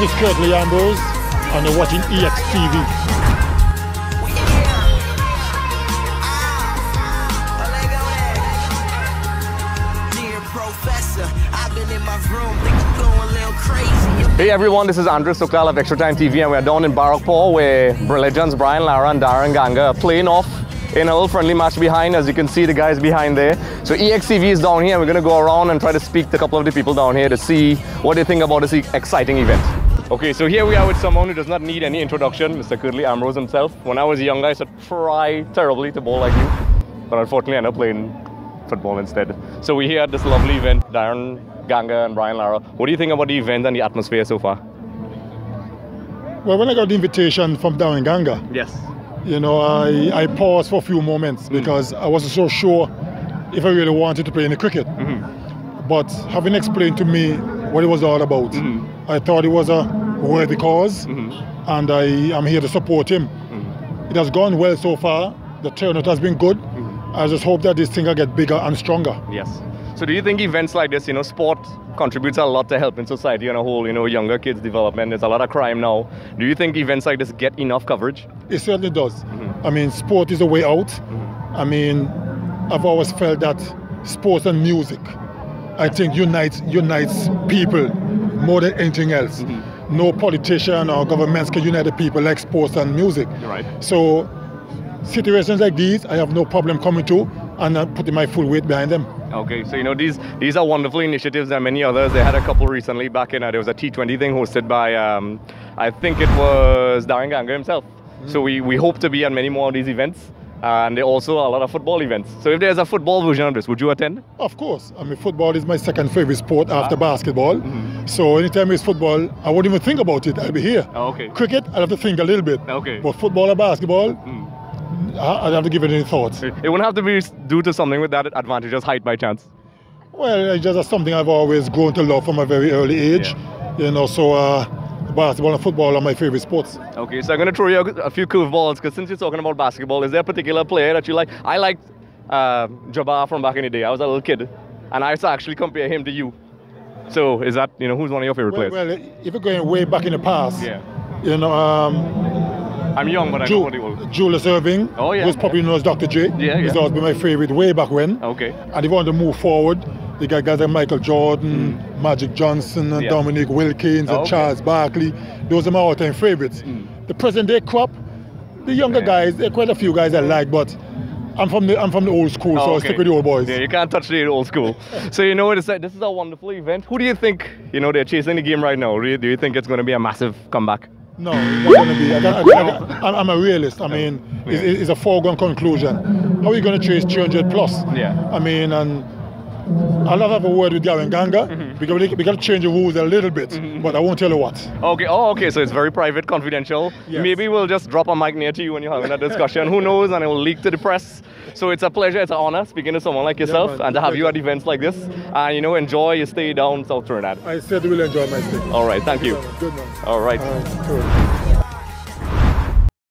This is Curtly Ambrose, and you're watching EXTV. Hey everyone, this is Andre Sooklal of Extra Time TV and we're down in Barrackpore where legends Brian Lara and Daren Ganga are playing off in a little friendly match behind. As you can see the guys behind there. So EXTV is down here and we're going to go around and try to speak to a couple of the people down here to see what they think about this exciting event. Okay, so here we are with someone who does not need any introduction, Mr. Curtly Ambrose himself. When I was younger, I used to try terribly to bowl like you, but unfortunately I ended up playing football instead. So we're here at this lovely event, Daren Ganga and Brian Lara. What do you think about the event and the atmosphere so far? Well, when I got the invitation from Daren Ganga, yes, you know, I, I paused for a few moments mm. because I wasn't so sure if I really wanted to play in the cricket. Mm-hmm. But having explained to me what it was all about, mm-hmm. I thought it was a worthy because mm-hmm. and I am here to support him. Mm-hmm. It has gone well so far. The turnout has been good. Mm-hmm. I just hope that this thing will get bigger and stronger. Yes. So do you think events like this, you know, sport contributes a lot to helping society on a whole, you know, younger kids development. There's a lot of crime now. Do you think events like this get enough coverage? It certainly does. Mm-hmm. I mean, sport is a way out. Mm-hmm. I mean, I've always felt that sports and music, I think unites unites people more than anything else. Mm-hmm. No politician or governments can unite the people like sports and music. Right. So situations like these, I have no problem coming to and uh, putting my full weight behind them. Okay, so you know these these are wonderful initiatives. and many others. They had a couple recently back in. Uh, there was a T20 thing hosted by um, I think it was Daren Ganga himself. Mm. So we, we hope to be at many more of these events. And there also a lot of football events. So if there's a football version of this, would you attend? Of course. I mean, football is my second favorite sport after ah. basketball. Mm-hmm. So anytime it's football, I wouldn't even think about it. I'll be here. Oh, okay. Cricket, I'll have to think a little bit. Okay. But football or basketball, mm. I'd have to give it any thought. It wouldn't have to be due to something with that advantage, just height by chance. Well, it's just something I've always grown to love from a very early age. Yeah. You know, so uh, basketball and football are my favorite sports. Okay, so I'm going to throw you a few curveballs because since you're talking about basketball, is there a particular player that you like? I liked uh, Jabbar from back in the day. I was a little kid, and I used to actually compare him to you. So is that, you know, who's one of your favorite well, players? Well, if you're going way back in the past, yeah. you know, um, I'm young, but I Ju- know what Julius Erving, oh, yeah, who's probably yeah. known as Dr. J. Yeah, yeah. He's always been my favorite way back when. Okay. And if you want to move forward, you got guys like Michael Jordan, mm. Magic Johnson, and yeah. Dominique Wilkins, oh, and okay. Charles Barkley. Those are my all-time favorites. Mm. The present day crop, the younger guys, there are quite a few guys I like, but I'm from the I'm from the old school, oh, so okay. I'll stick with the old boys. Yeah, you can't touch the old school. so you know what? It's like, this is a wonderful event. Who do you think you know they're chasing the game right now? Do you, do you think it's going to be a massive comeback? No, it's not going to be. I, am a realist. I mean, yeah. it's, it's, a foregone conclusion. How are you going to chase 300 plus? Yeah. I mean, and I'll have a word with Daren Ganga mm-hmm. because we got to change the rules a little bit, mm-hmm. but I won't tell you what. Okay. Oh, okay. So it's very private, confidential. Yes. Maybe we'll just drop a mic near to you when you're having that discussion. Who knows? And it will leak to the press. So it's a pleasure, it's an honor speaking to someone like yourself yeah, and to have you at events like this. And you know, enjoy your stay down South Trinidad. I said we'll enjoy my stay. All right. Thank you. Good man. All right. Uh, cool.